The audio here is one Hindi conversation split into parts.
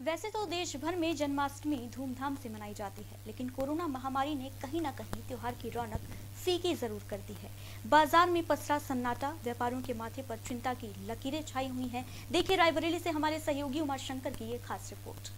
वैसे तो देश भर में जन्माष्टमी धूमधाम से मनाई जाती है, लेकिन कोरोना महामारी ने कहीं ना कहीं त्योहार की रौनक फीकी ज़रूर कर दी है। बाज़ार में पसरा सन्नाटा, व्यापारियों के माथे पर चिंता की लकीरें छाई हुई हैं। देखिए रायबरेली से हमारे सहयोगी उमा शंकर की ये खास रिपोर्ट।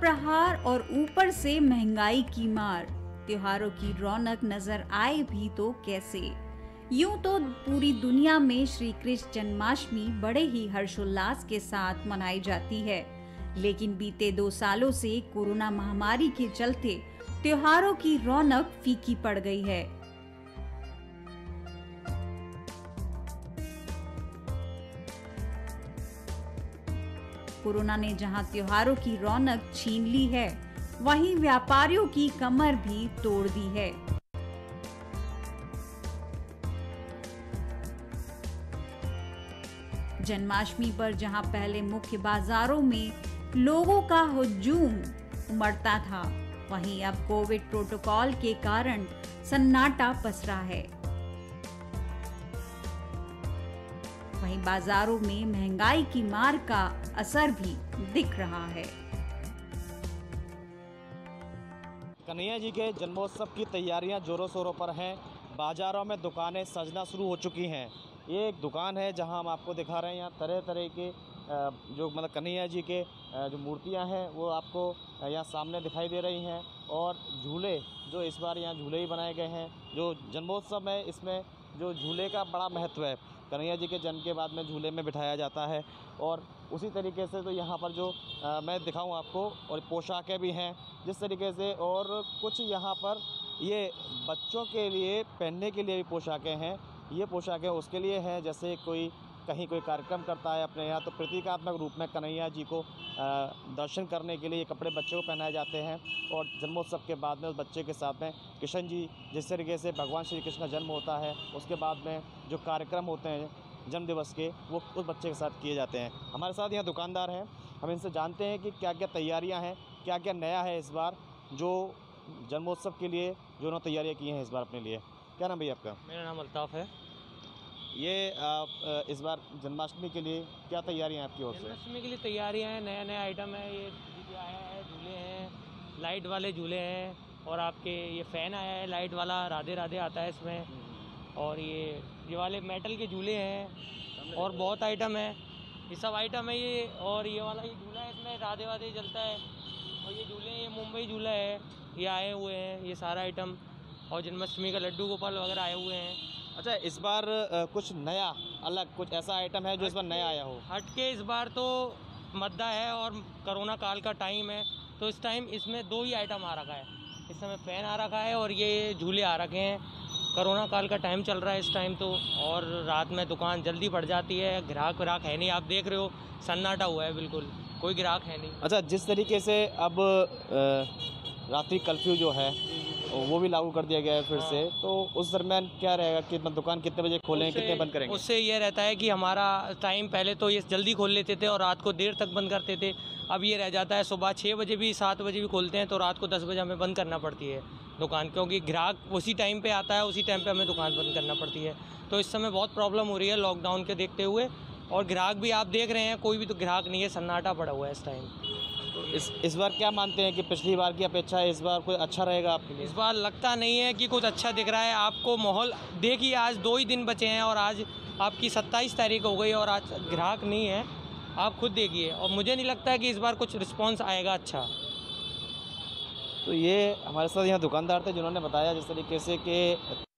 प्रहार और ऊपर से महँगाई की मार। त्योहारों की रौनक नज़र आए भी तो कैसे? यूँ तो पूरी दुनिया में श्री कृष्ण जन्माष्टमी बड़े ही हर्षोल्लास के साथ मनाई जाती है। लेकिन बीते दो सालों से कोरोना महामारी के चलते त्योहारों की रौनक फीकी पड़ गई है। कोरोना ने जहाँ त्योहारों की रौनक छीन ली है, वहीं व्यापारियों की कमर भी तोड़ दी है। जन्माष्टमी पर जहाँ पहले मुख्य बाजारों में लोगों का हुजूम उमड़ता था, वहीं अब कोविड प्रोटोकॉल के कारण सन्नाटा पसरा है। वहीं बाजारों में महँगाई की मार का असर भी दिख रहा है। कन्हैया जी के जन्मोत्सव की तैयारियाँ जोरों शोरों पर हैं। बाज़ारों में दुकानें सजना शुरू हो चुकी हैं। ये एक दुकान है जहाँ हम आपको दिखा रहे हैं। यहाँ तरह तरह के जो मतलब कन्हैया जी के जो मूर्तियाँ हैं, वो आपको यहाँ सामने दिखाई दे रही हैं। और झूले, जो इस बार यहाँ झूले ही बनाए गए हैं। जो जन्मोत्सव है इसमें जो झूले का बड़ा महत्व है कन्हैया जी के जन्म के बाद में झूले में बिठाया जाता है और उसी तरीके से तो यहाँ पर जो आ, मैं दिखाऊँ आपको और पोशाकें भी हैं जिस तरीके से और कुछ यहाँ पर ये बच्चों के लिए पहनने के लिए भी पोशाकें हैं। ये पोशाकें उसके लिए हैं जैसे कोई कहीं कोई कार्यक्रम करता है अपने यहाँ तो प्रतीकात्मक रूप में कन्हैया जी को दर्शन करने के लिए कपड़े बच्चे को पहनाए जाते हैं और जन्मोत्सव के बाद में उस बच्चे के साथ में कृष्ण जी जिस तरीके से भगवान श्री कृष्ण का जन्म होता है, उसके बाद में जो कार्यक्रम होते हैं जन्म दिवस के, वो उस बच्चे के साथ किए जाते हैं। हमारे साथ यहाँ दुकानदार हैं, हम इनसे जानते हैं कि क्या क्या तैयारियाँ हैं क्या क्या नया है इस बार, जो जन्मोत्सव के लिए जो उन्होंने तैयारियाँ की हैं इस बार अपने लिए। क्या नाम भैया आपका? मेरा नाम अल्ताफ़ है। ये आप इस बार जन्माष्टमी के लिए क्या तैयारियाँ आपकी ओर से? जन्माष्टमी के लिए तैयारियाँ हैं नया नया आइटम है, ये आया है, झूले हैं लाइट वाले झूले हैं, और आपके ये फ़ैन आया है लाइट वाला राधे राधे आता है इसमें। और ये ये वाले मेटल के झूले हैं, और बहुत आइटम है। ये सब आइटम है ये, और ये वाला ये झूला है इसमें, राधे वाधे जलता है। और ये झूले ये मुंबई झूला है, ये आए हुए हैं, ये सारा आइटम और जन्माष्टमी का लड्डू गोपाल वगैरह आए हुए हैं। अच्छा इस बार कुछ नया अलग कुछ ऐसा आइटम है जो इस बार नया आया हो? हट के इस बार तो मद्दा है और कोरोना काल का टाइम है तो इस टाइम इसमें दो ही आइटम आ रखा है। इस समय फ़ैन आ रखा है और ये झूले आ रखे हैं। कोरोना काल का टाइम चल रहा है इस टाइम तो और रात में दुकान जल्दी बढ़ जाती है। ग्राहक व्राहक है नहीं आप देख रहे हो सन्नाटा हुआ है बिल्कुल कोई ग्राहक है नहीं। अच्छा जिस तरीके से अब रात्रि कर्फ्यू जो है वो भी लागू कर दिया गया है फिर से। हाँ। तो उस दरमियान क्या रहेगा? कि दुकान कितने बजे खोलें कितने बंद करेंगे? उससे ये रहता है कि हमारा टाइम पहले तो ये जल्दी खोल लेते थे और रात को देर तक बंद करते थे। अब ये रह जाता है सुबह छः बजे भी सात बजे भी खोलते हैं तो रात को दस बजे हमें बंद करना पड़ती है दुकान क्योंकि ग्राहक उसी टाइम पे आता है उसी टाइम पे हमें दुकान बंद करना पड़ती है। तो इस समय बहुत प्रॉब्लम हो रही है लॉकडाउन के देखते हुए और ग्राहक भी आप देख रहे हैं कोई भी तो ग्राहक नहीं है सन्नाटा पड़ा हुआ है इस टाइम इस इस बार क्या मानते हैं कि पिछली बार की अपेक्षा इस बार कुछ अच्छा रहेगा आपके लिए? इस बार लगता नहीं है कि कुछ अच्छा दिख रहा है। आपको माहौल देखिए आज दो ही दिन बचे हैं और आज आपकी सत्ताईस तारीख हो गई और आज ग्राहक नहीं है। आप खुद देखिए और मुझे नहीं लगता है कि इस बार कुछ रिस्पॉन्स आएगा अच्छा। तो ये हमारे साथ यहाँ दुकानदार थे जिन्होंने बताया जिस तरीके से कि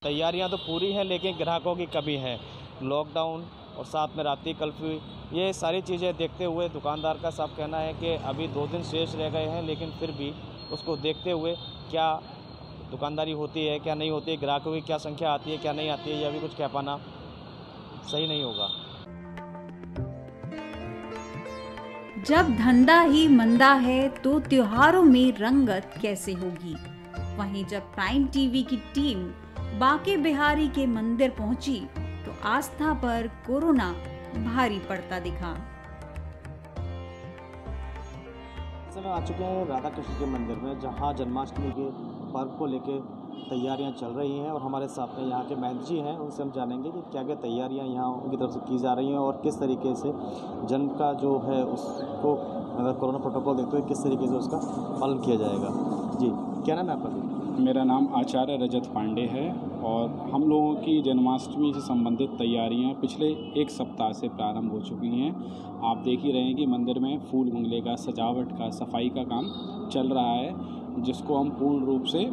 तैयारियाँ तो पूरी हैं लेकिन ग्राहकों की कमी है। लॉकडाउन और साथ में रात्रि कर्फ्यू ये सारी चीज़ें देखते हुए दुकानदार का साफ़ कहना है कि अभी दो दिन शेष रह गए हैं, लेकिन फिर भी उसको देखते हुए क्या दुकानदारी होती है, क्या नहीं होती है, ग्राहकों की क्या संख्या आती है, क्या नहीं आती है, यह भी कुछ कह पाना सही नहीं होगा। जब धंधा ही मंदा है तो त्योहारों में रंगत कैसे होगी? वहीं जब प्राइम टीवी की टीम बाके बिहारी के मंदिर पहुँची आस्था पर कोरोना भारी पड़ता दिखा। समय आ चुके हैं राधा कृष्ण के मंदिर में जहाँ जन्माष्टमी के पर्व को लेके तैयारियाँ चल रही हैं और हमारे साथ में यहाँ के महंत जी हैं उनसे हम जानेंगे कि क्या क्या तैयारियाँ यहाँ उनकी तरफ़ से की जा रही हैं और किस तरीके से जन्म का जो है उसको अगर कोरोना प्रोटोकॉल देखते हुए किस तरीके से उसका पालन किया जाएगा। जी क्या नाम है आपका? जी मेरा नाम आचार्य रजत पांडे है। और हम लोगों की जन्माष्टमी से संबंधित तैयारियाँ पिछले एक सप्ताह से प्रारंभ हो चुकी हैं। आप देख ही रहे हैं कि मंदिर में फूल मंगले का, सजावट का, सफ़ाई का काम चल रहा है, जिसको हम पूर्ण रूप से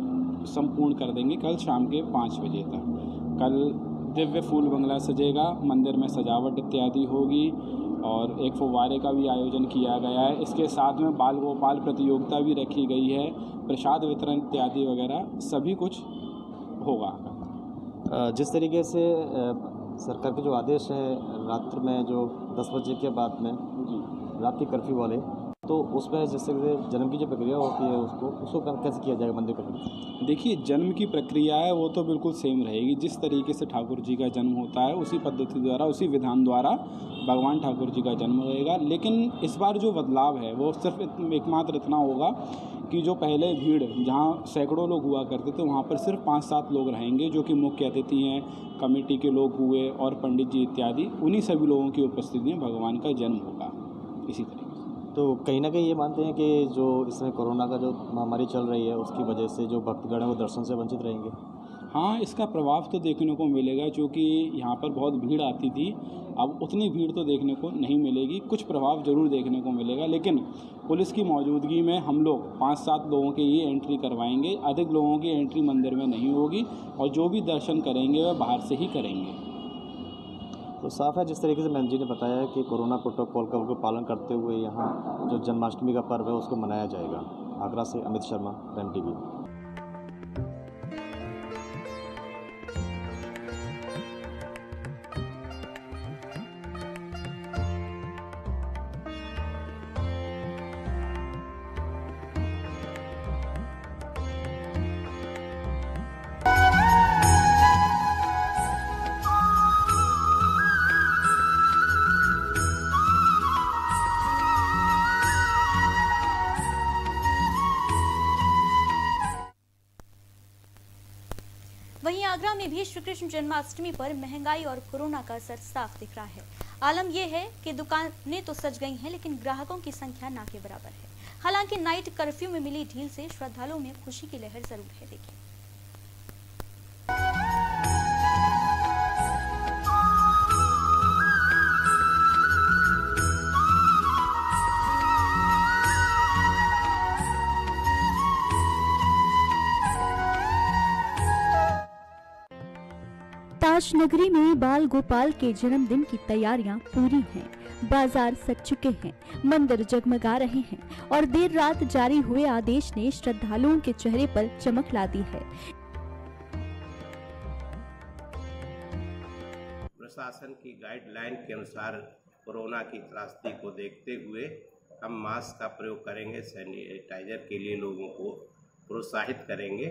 संपूर्ण कर देंगे कल शाम के पाँच बजे तक। कल दिव्य फूल बंगला सजेगा, मंदिर में सजावट इत्यादि होगी और एक फुवारे का भी आयोजन किया गया है। इसके साथ में बाल गोपाल प्रतियोगिता भी रखी गई है, प्रसाद वितरण इत्यादि वगैरह सभी कुछ होगा। जिस तरीके से सरकार के जो आदेश है रात्र में जो दस बजे के बाद में रात की कर्फ्यू वाले तो उसमें जिस जन्म की जो प्रक्रिया होती है उसको उसको कैसे किया जाएगा मंदिर पर देखिए, जन्म की प्रक्रिया है, वो तो बिल्कुल सेम रहेगी। जिस तरीके से ठाकुर जी का जन्म होता है, उसी पद्धति द्वारा, उसी विधान द्वारा भगवान ठाकुर जी का जन्म रहेगा। लेकिन इस बार जो बदलाव है, वो सिर्फ़ एकमात्र इतना होगा कि जो पहले भीड़, जहाँ सैकड़ों लोग हुआ करते थे, वहाँ पर सिर्फ़ पाँच सात लोग रहेंगे, जो कि मुख्य अतिथि हैं, कमेटी के लोग हुए और पंडित जी इत्यादि, उन्हीं सभी लोगों की उपस्थिति में भगवान का जन्म होगा। इसी तरीके तो कहीं ना कहीं ये मानते हैं कि जो इसमें कोरोना का जो महामारी चल रही है, उसकी वजह से जो भक्तगण है वो दर्शन से वंचित रहेंगे। हाँ इसका प्रभाव तो देखने को मिलेगा, क्योंकि यहाँ पर बहुत भीड़ आती थी। अब उतनी भीड़ तो देखने को नहीं मिलेगी, कुछ प्रभाव ज़रूर देखने को मिलेगा, लेकिन पुलिस की मौजूदगी में हम लोग पाँच सात लोगों की ही एंट्री करवाएँगे, अधिक लोगों की एंट्री मंदिर में नहीं होगी, और जो भी दर्शन करेंगे, वह बाहर से ही करेंगे। तो साफ़ है, जिस तरीके से मैम जी ने बताया है कि कोरोना प्रोटोकॉल का उनको पालन करते हुए यहाँ जो जन्माष्टमी का पर्व है, उसको मनाया जाएगा। आगरा से अमित शर्मा रैम टीवी आगरा में भी श्री कृष्ण जन्माष्टमी पर महँगाई और कोरोना का असर साफ़ दिख रहा है। आलम यह है कि दुकानें तो सज गई हैं, लेकिन ग्राहकों की संख्या ना के बराबर है। हालाँकि नाइट कर्फ्यू में मिली ढील से श्रद्धालुओं में खुशी की लहर ज़रूर है, देखिए। नगरी में बाल गोपाल के जन्मदिन की तैयारियाँ पूरी हैं। बाज़ार सज चुके हैं। मंदिर जगमगा रहे हैं और देर रात जारी हुए आदेश ने श्रद्धालुओं के चेहरे पर चमक ला दी है। प्रशासन की गाइडलाइन के अनुसार कोरोना की त्रासदी को देखते हुए हम मास्क का प्रयोग करेंगे, सैनिटाइजर के लिए लोगों को प्रोत्साहित करेंगे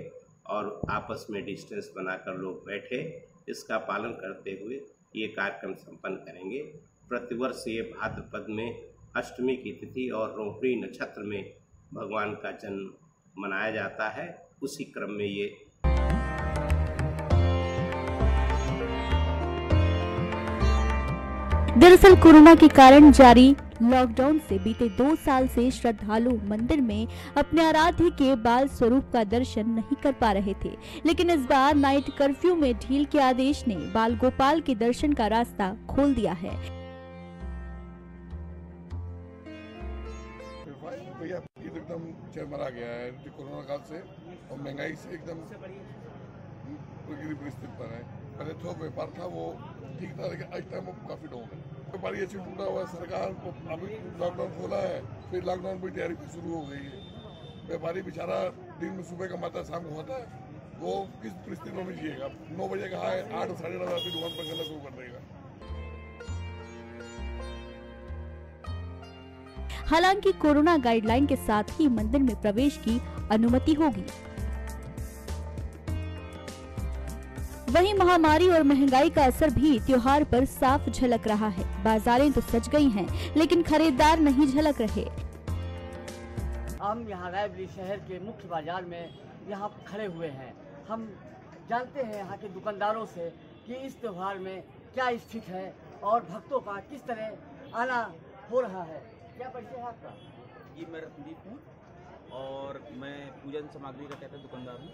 और आपस में डिस्टेंस बनाकर लोग बैठे। इसका पालन करते हुए ये कार्यक्रम संपन्न करेंगे। प्रतिवर्ष ये भाद्रपद में अष्टमी की तिथि और रोहिणी नक्षत्र में भगवान का जन्म मनाया जाता है। उसी क्रम में ये दरअसल कोरोना के कारण जारी लॉकडाउन से बीते दो साल से श्रद्धालु मंदिर में अपने आराध्य के बाल स्वरूप का दर्शन नहीं कर पा रहे थे। लेकिन इस बार नाइट कर्फ्यू में ढील के आदेश ने बाल गोपाल के दर्शन का रास्ता खोल दिया है। भैया एकदम चरमरा गया है कोरोना काल से और महँगाई से एकदम पर है। पहले थोक व्यापार था, वो ठीक था, लेकिन आज टाइम वो काफ़ी डाउन है व्यापारी ऐसे टूटा हुआ है सरकार को अभी लॉकडाउन खोला है, फिर लॉकडाउन की तैयारी फिर शुरू हो गई है। व्यापारी बेचारा दिन में सुबह कमाता है शाम को है, वो किस परिस्थिति में जिएगा? नौ बजे का है, आठ, साढ़े नौ बजे दुकान पर करना शुरू कर देगा। हालाँकि कोरोना गाइडलाइन के साथ ही मंदिर में प्रवेश की अनुमति होगी। वहीं महामारी और महँगाई का असर भी त्योहार पर साफ़ झलक रहा है। बाजारें तो सज गई हैं लेकिन खरीदार नहीं झलक रहे। हम यहाँ रायबली शहर के मुख्य बाज़ार में यहाँ खड़े हुए हैं। हम जानते हैं यहाँ के दुकानदारों से कि इस त्यौहार में क्या स्थिति है और भक्तों का किस तरह आना हो रहा है। क्या परिचय है आपका? जी मैं रतनदीप हूँ। और मैं पूजन सामग्री का कहते हैं दुकानदार हूँ।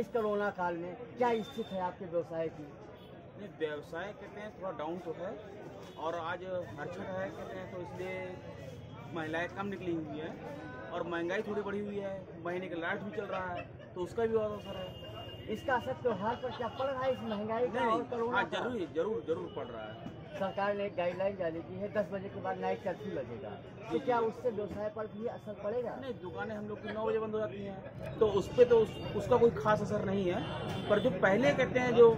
इस कोरोना काल में क्या स्थिति है आपके व्यवसाय की? नहीं व्यवसाय कहते हैं थोड़ा डाउन तो है और आज हरछठ है कहते हैं तो इसलिए महिलाएँ कम निकली हुई हैं और महँगाई थोड़ी बढ़ी हुई है महीने का लाइट भी चल रहा है तो उसका भी बहुत असर है। इसका असर त्योहार पर क्या पड़ रहा है इस महँगाई का और कोरोना हाँ ज़रूर ज़रूर ज़रूर पड़ रहा है। सरकार ने एक गाइडलाइन जारी की है दस बजे के बाद नाइट कर्फ्यू लगेगा। तो क्या उससे व्यवसाय पर भी असर पड़ेगा? नहीं दुकानें हम लोग की नौ बजे बंद हो जाती हैं। तो उस पर तो उस, उसका कोई खास असर नहीं है पर जो पहले कहते हैं जो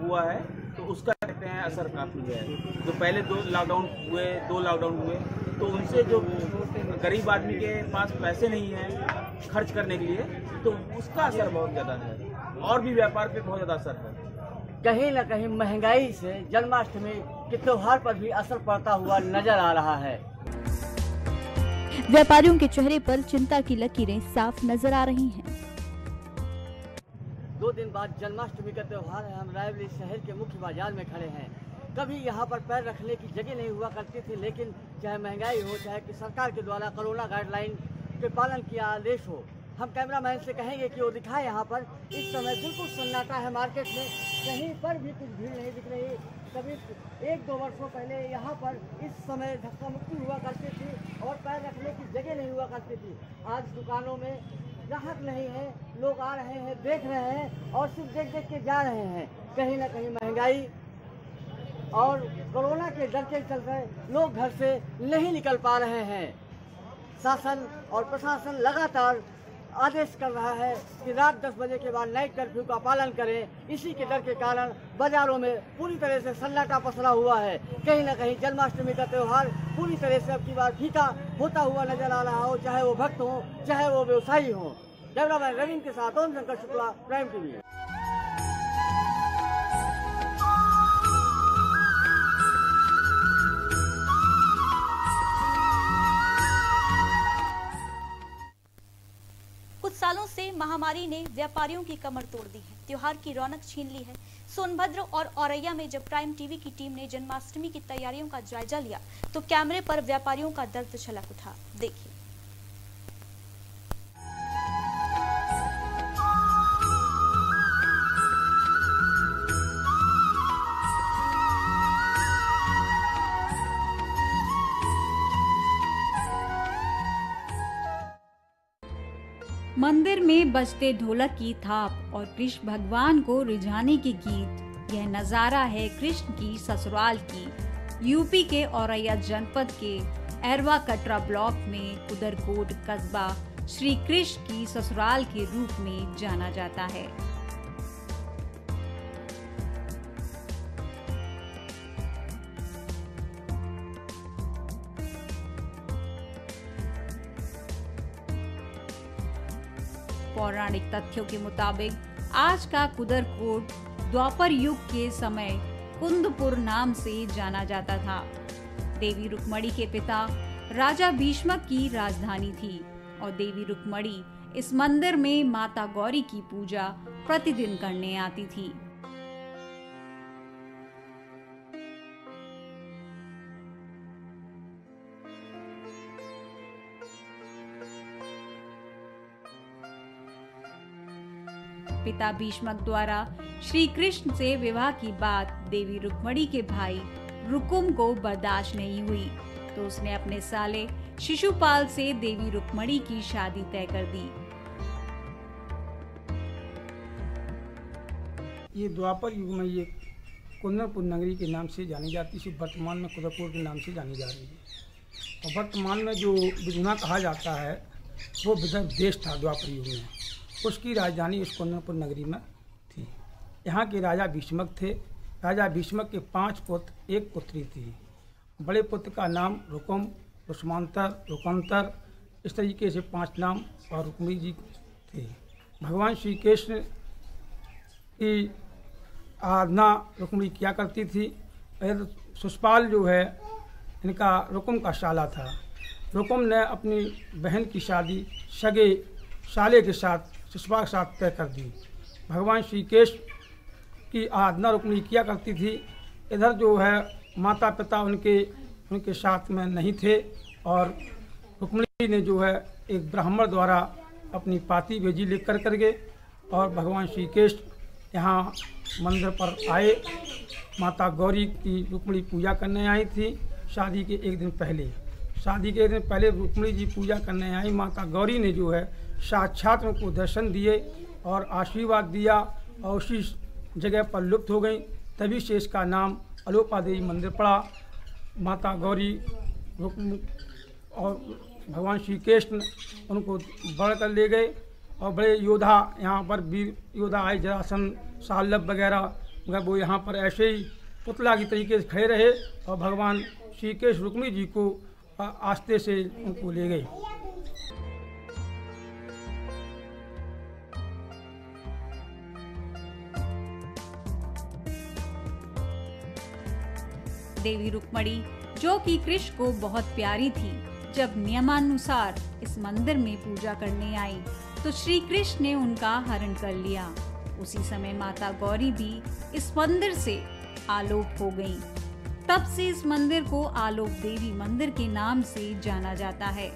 हुआ है तो उसका कहते हैं असर काफ़ी है। जो पहले दो लॉकडाउन हुए दो लॉकडाउन हुए तो उनसे जो गरीब आदमी के पास पैसे नहीं हैं खर्च करने के लिए तो उसका असर बहुत ज़्यादा है। और भी व्यापार पे बहुत ज़्यादा असर है। कहीं ना कहीं महँगाई से जन्माष्टमी के त्योहार पर भी असर पड़ता हुआ नज़र आ रहा है। व्यापारियों के चेहरे पर चिंता की लकीरें साफ़ नज़र आ रही हैं। दो दिन बाद जन्माष्टमी का त्योहार है। हम रायबली शहर के मुख्य बाज़ार में खड़े हैं। कभी यहाँ पर पैर रखने की जगह नहीं हुआ करती थी लेकिन चाहे महँगाई हो चाहे कि सरकार के द्वारा कोरोना गाइडलाइन के पालन किया आदेश हो हम कैमरामैन से कहेंगे कि वो दिखाए यहाँ पर। इस समय बिल्कुल सन्नाटा है मार्केट में। कहीं पर भी कुछ भीड़ नहीं दिख रही। कभी एक दो वर्षों पहले यहाँ पर इस समय धक्का मुक्की हुआ करती थी और पैर रखने की जगह नहीं हुआ करती थी। आज दुकानों में ग्राहक नहीं है, लोग आ रहे हैं, देख रहे हैं और सिर्फ़ देख देख के जा रहे हैं। कहीं ना कहीं महँगाई और कोरोना के डर के चलते लोग घर से नहीं निकल पा रहे हैं। शासन और प्रशासन लगातार आदेश कर रहा है कि रात 10 बजे के बाद नाइट कर्फ्यू का पालन करें। इसी के डर के कारण बाजारों में पूरी तरह से सन्नाटा पसरा हुआ है। कहीं ना कहीं जन्माष्टमी का त्यौहार पूरी तरह से अब की बार फीका होता हुआ नज़र आ रहा हो, चाहे वो भक्त हो, चाहे वो व्यवसायी हो। कैमरामैन रविंद के साथ ओम शंकर शुक्ला प्राइम टीवी महामारी ने व्यापारियों की कमर तोड़ दी है। त्योहार की रौनक छीन ली है। सोनभद्र और औरैया में जब प्राइम टीवी की टीम ने जन्माष्टमी की तैयारियों का जायजा लिया तो कैमरे पर व्यापारियों का दर्द छलक उठा। देखिए। मंदिर में बजते ढोलक की थाप और कृष्ण भगवान को रिझाने के गीत। यह नज़ारा है कृष्ण की ससुराल की, यूपी के औरैया जनपद के एरवा कटरा ब्लॉक में उदरकोट कस्बा श्री कृष्ण की ससुराल के रूप में जाना जाता है। पौराणिक तथ्यों के मुताबिक, आज का कुदरकोट द्वापर युग के समय कुंदपुर नाम से जाना जाता था। देवी रुक्मणी के पिता राजा भीष्मक की राजधानी थी और देवी रुक्मणी इस मंदिर में माता गौरी की पूजा प्रतिदिन करने आती थी। पिता भीष्मक द्वारा श्री कृष्ण से विवाह की बात देवी रुक्मणी के भाई रुकुम को बर्दाश्त नहीं हुई। तो उसने अपने साले शिशुपाल से देवी रुक्मणी की शादी तय कर दी। ये द्वापर युग में ये कुंदनपुर नगरी के नाम से जानी जाती थी वर्तमान में कुदरपुर के नाम से जानी जा रही है। और वर्तमान में जो विधुना कहा जाता है, वो विदर्भ देश था द्वापर युग में। उसकी राजधानी इस नगरी में थी। यहाँ के राजा भीष्मक थे। राजा भीष्मक के पाँच पुत्र, एक पुत्री थी। बड़े पुत्र का नाम रुकुम रुष्मांतर रुकंतर इस तरीके से पाँच नाम और रुक्मी जी थे। भगवान श्री कृष्ण की आराधना रुक्मणी किया करती थी। सुषपाल जो है, इनका रुकुम का शाला था। रुकुम ने अपनी बहन की शादी सगे, शाले के साथ सुषमा के साथ तय कर दी। भगवान श्री कृष्ण की आराधना रुक्मणी किया करती थी। इधर जो है माता पिता उनके उनके साथ में नहीं थे और रुक्मणी ने जो है, एक ब्राह्मण द्वारा अपनी पाती भेजी लिख कर कर गए और भगवान श्री कृष्ण यहाँ मंदिर पर आए। माता गौरी की रुक्मणी पूजा करने आई थी शादी के एक दिन पहले। शादी के दिन पहले रुक्मणी जी पूजा करने आई। माता गौरी ने जो है साक्षात उनको दर्शन दिए और आशीर्वाद दिया और उसी जगह पर लुप्त हो गई। तभी से इसका नाम अलोपा देवी मंदिर पड़ा। माता गौरी और भगवान श्री कृष्ण उनको बढ़ कर ले गए और बड़े योद्धा यहाँ पर, वीर योद्धा आए, जरासन साल्लभ वगैरह, मगर वो यहाँ पर ऐसे ही पुतला की तरीके से खड़े रहे और भगवान श्री कृष्ण रुक्मी जी को आस्ते से उनको ले गए देवी रुक्मणी, जो कि कृष्ण को बहुत प्यारी थी, जब नियमानुसार इस मंदिर में पूजा करने आई तो श्री कृष्ण ने उनका हरण कर लिया उसी समय माता गौरी भी इस मंदिर से आलोप हो गईं। तब से इस मंदिर को आलोक देवी मंदिर के नाम से जाना जाता है।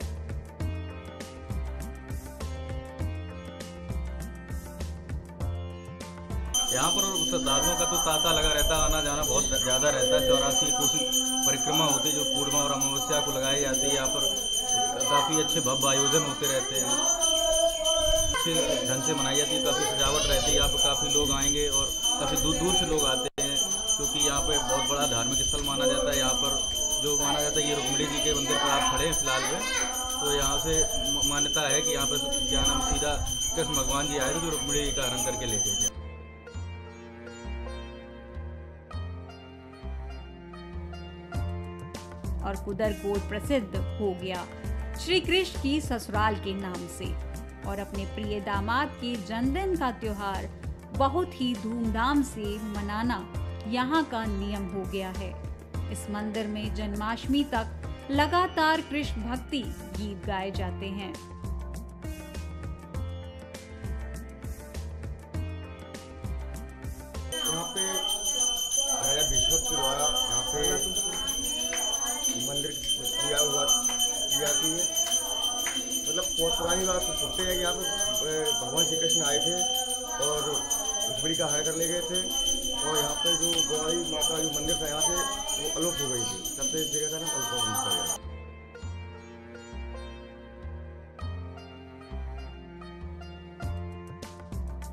यहाँ पर श्रद्धालुओं का तो तांता लगा रहता है आना जाना बहुत ज़्यादा रहता है। चौरासी कोसी परिक्रमा होती है, जो पूर्णिमा और अमावस्या को लगाई जाती है। यहाँ पर काफ़ी अच्छे भव्य आयोजन होते रहते हैं। अच्छे ढंग से मनाई जाती है, काफ़ी सजावट रहती है। यहाँ पर काफ़ी लोग आएँगे और काफ़ी दूर दूर से लोग आते हैं। क्योंकि यहाँ पे बहुत बड़ा धार्मिक स्थल माना जाता है। यहाँ पर जो माना जाता है, ये रुक्मिणी जी के मंदिर पर आप खड़े हैं फ़िलहाल में। तो यहाँ से मान्यता है कि यहाँ पर क्या नाम, सीधा कृष्ण भगवान जी आए थे जो रुक्मिणी का हरण करके ले गए और कुदरकोट प्रसिद्ध हो गया श्री कृष्ण की ससुराल के नाम से। और अपने प्रिय दामाद के जन्मदिन का त्योहार बहुत ही धूमधाम से मनाना यहाँ का नियम हो गया है। इस मंदिर में जन्माष्टमी तक लगातार कृष्ण भक्ति गीत गाए जाते हैं। यहाँ पे मंदिर की जाती है। मतलब बहुत पुरानी बात तो सुनते हैं कि यहाँ पे भगवान श्री कृष्ण आए थे और रुक्मिणी का हर कर ले गए थे। और यहाँ पे जो गौरी माता जो मंदिर था, यहाँ से वो अलोप हो गई थी। तब से इस जगह का नाम अलोपा मंदिर गया।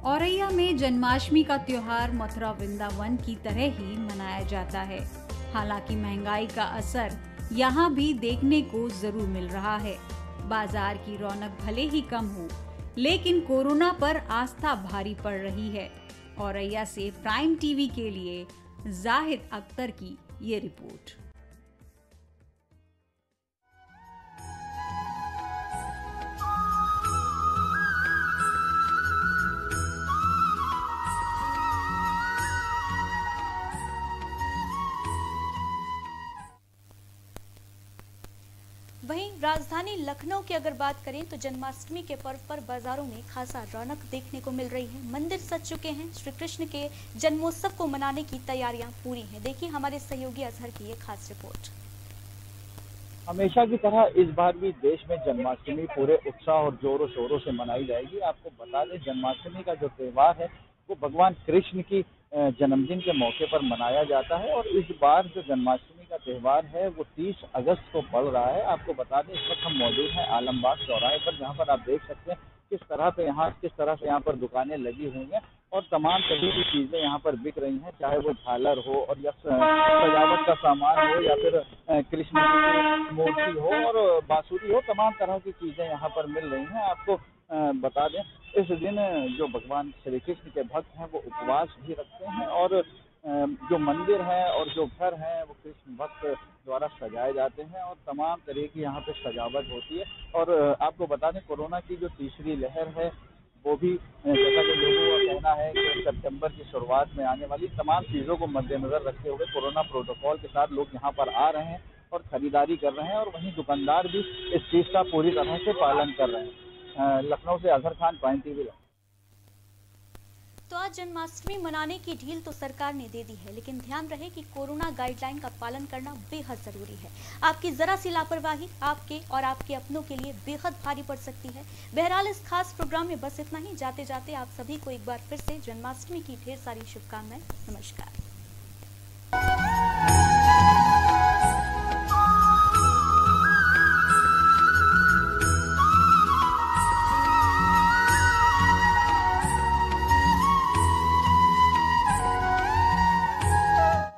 औरैया में जन्माष्टमी का त्योहार मथुरा वृंदावन की तरह ही मनाया जाता है। हालाँकि महँगाई का असर यहाँ भी देखने को ज़रूर मिल रहा है। बाज़ार की रौनक भले ही कम हो, लेकिन कोरोना पर आस्था भारी पड़ रही है। औरैया से प्राइम टीवी के लिए जाहिद अख्तर की ये रिपोर्ट। वहीं राजधानी लखनऊ की अगर बात करें तो जन्माष्टमी के पर्व पर बाजारों में खासा रौनक देखने को मिल रही है। मंदिर सज चुके हैं। श्री कृष्ण के जन्मोत्सव को मनाने की तैयारियाँ पूरी हैं। देखिए हमारे सहयोगी अजहर की ये खास रिपोर्ट। हमेशा की तरह इस बार भी देश में जन्माष्टमी पूरे उत्साह और जोरों शोरों से मनाई जाएगी। आपको बता दें, जन्माष्टमी का जो त्योहार है, वो भगवान कृष्ण की जन्मदिन के मौके पर मनाया जाता है और इस बार जो जन्माष्टमी का त्यौहार है, वो 30 अगस्त को पड़ रहा है। आपको बता दें, इस वक्त हम मौजूद हैं आलमबाग चौराहे पर, जहाँ पर आप देख सकते हैं किस तरह से यहाँ, किस तरह से यहाँ पर दुकानें लगी हुई हैं और तमाम तरह की चीज़ें यहाँ पर बिक रही हैं, चाहे वो झालर हो और या सजावट का सामान हो या फिर कृष्ण मूर्ति हो और बांसुरी हो, तमाम तरह की चीज़ें यहाँ पर मिल रही हैं। आपको बता दें, इस दिन जो भगवान श्री कृष्ण के भक्त हैं, वो उपवास भी रखते हैं और जो मंदिर है और जो घर है, वो कृष्ण भक्त द्वारा सजाए जाते हैं और तमाम तरह की यहाँ पे सजावट होती है। और आपको बता दें, कोरोना की जो तीसरी लहर है, वो भी जैसा कि लोगों का कहना है कि सितंबर की शुरुआत में आने वाली तमाम चीज़ों को मद्देनजर रखते हुए कोरोना प्रोटोकॉल के साथ लोग यहाँ पर आ रहे हैं और खरीदारी कर रहे हैं और वहीं दुकानदार भी इस चीज़ का पूरी तरह से पालन कर रहे हैं। लखनऊ से अजहर खान पॉइंट टीवी तो आज जन्माष्टमी मनाने की ढील तो सरकार ने दे दी है, लेकिन ध्यान रहे कि कोरोना गाइडलाइन का पालन करना बेहद ज़रूरी है। आपकी जरा सी लापरवाही आपके और आपके अपनों के लिए बेहद भारी पड़ सकती है। बहरहाल, इस खास प्रोग्राम में बस इतना ही। जाते जाते आप सभी को एक बार फिर से जन्माष्टमी की ढेर सारी शुभकामनाएँ। नमस्कार।